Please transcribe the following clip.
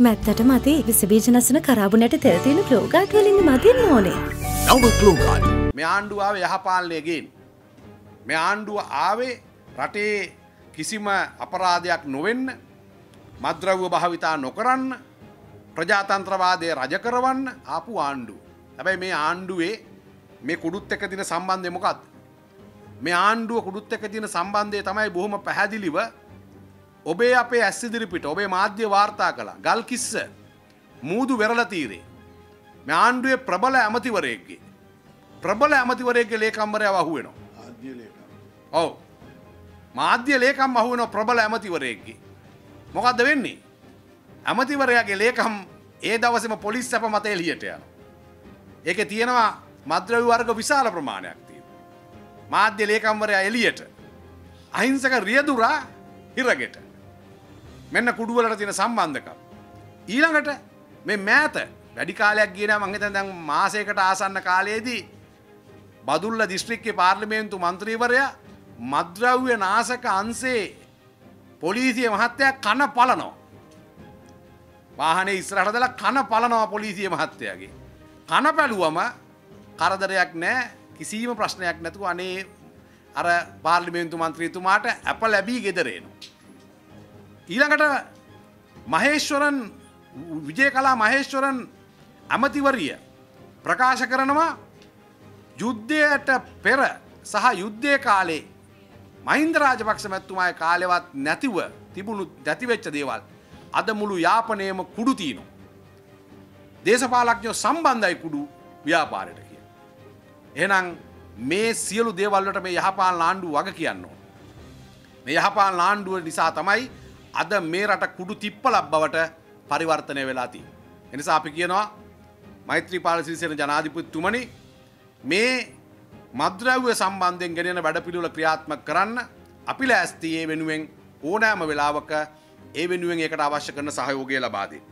මැත්තට මති විසබීජනසන කරාබුනට තෙල්තින ලෝගාට වලින්ද මතින්න ඕනේ. නව කලෝගාඩ් මේ ආණ්ඩුවාව යහපාලනයගෙන් මේ ආණ්ඩුව ආවේ රටේ කිසිම අපරාධයක් නොවෙන්න මද්‍රව්‍ය භාවිතා නොකරන්න ප්‍රජාතන්ත්‍රවාදය රජ කරවන්න ආපු ආණ්ඩුව. හැබැයි මේ ආණ්ඩුවේ මේ කුඩුත් එක තින සම්බන්ධය මොකක්ද. මේ ආණ්ඩුව කුඩුත් එක තින සම්බන්ධය තමයි බොහොම පැහැදිලිව ඔබේ අපේ ඇස්සිදිරිපිට ඔබේ මාධ්‍ය වාර්තා කළ ගල් කිස්ස මූදු වෙරල තීරේ. මේ ආණ්ඩුවේ ප්‍රබල ඇමතිවරයක්ගේ. ප්‍රබල ඇමතිවරයගේ ලේකම්බරය අහුවෙනවා. ඔව් මාධ්‍ය ලේකම් අහුවන ප්‍රබල ඇමතිවරයක්ගේ. මොකක්ද වෙන්නේ. ඇමතිවරයාගේ ලේකම් ඒ දවසම පොලිස් සැප මතය ලියට යන. ඒක තියෙනවා මද්‍රවි වර්ග විශාල ප්‍රමාණයක් තිය. මාධ්‍ය ලේකම්වරයා එලියට. අහිංසක රියදුරා හිරගෙට. මෙන්න කුඩුවලට තියෙන සම්බන්ධකම්. ඊළඟට මේ මෑත වැඩි කාලයක් කියන මංහිත දැන් මාසයකට ආසන්න කාලයේදී බදුල්ල දිස්ත්‍රික්කේ පාර්ලිමේන්තු මන්ත්‍රීවරයා මද්‍රව්‍ය නාසක අන්සේ පොලිසිය මහත්තයක් කන පලනෝ. වාහනේ ඉස්රහටදල කන පලනවා පොලිසිය මහත්තයගේ. කන පැලුවම කරදරයක් නෑ කිසිීම ප්‍රශ්නයක් නැතුව අනේ අර පාර්ලිමේන්තු මන්ත්‍රීතුමාට ඇප ලැබී ගෙදරේනවා. ඊළඟට මහේශ්වරන් විජය කලා මහේශ්වරන් ඇමතිවරිය ප්‍රකාශ කරනවා යුද්ධයට පෙර සහ යුද්ධය කාලේ මහින්ද රාජපක්ෂ මැත්තුමාය කාලෙවත් නැතිව තිබුණු දැතිවෙච්ච දේවල් අද මුළු යාපනයම කුඩු තියනු. දේශපාලක්ඥෝ සම්බන්ධයි කුඩු ව්‍යාපාරයට කිය. එහනම් මේ සියලු දේවල්ලට මේ යහපාල් නාණ්ඩු වග කියන්න ඕන. මේ යහපාල් නාණ්ඩුව නිසා තමයි අද මේ රට කුඩු තිප්පලක් බවට පරිවර්තනය වෙලාති. එනිසා අපි කියනවා මෛත්‍රී පාලසිරිසෙන ජනාධිපතිතුමනි මේ මද්‍රව්‍ය සම්බන්ධයෙන් ගෙනෙන වැඩ පිළිවෙල ක්‍රියාත්මක කරන්න අපි ලෑස්ති ඒ වෙනුවෙන් ඕනෑම වෙලාවක ඒ වෙනුවෙන් ඒකට අවශ්‍ය කරන සහයෝගය ලබාදී.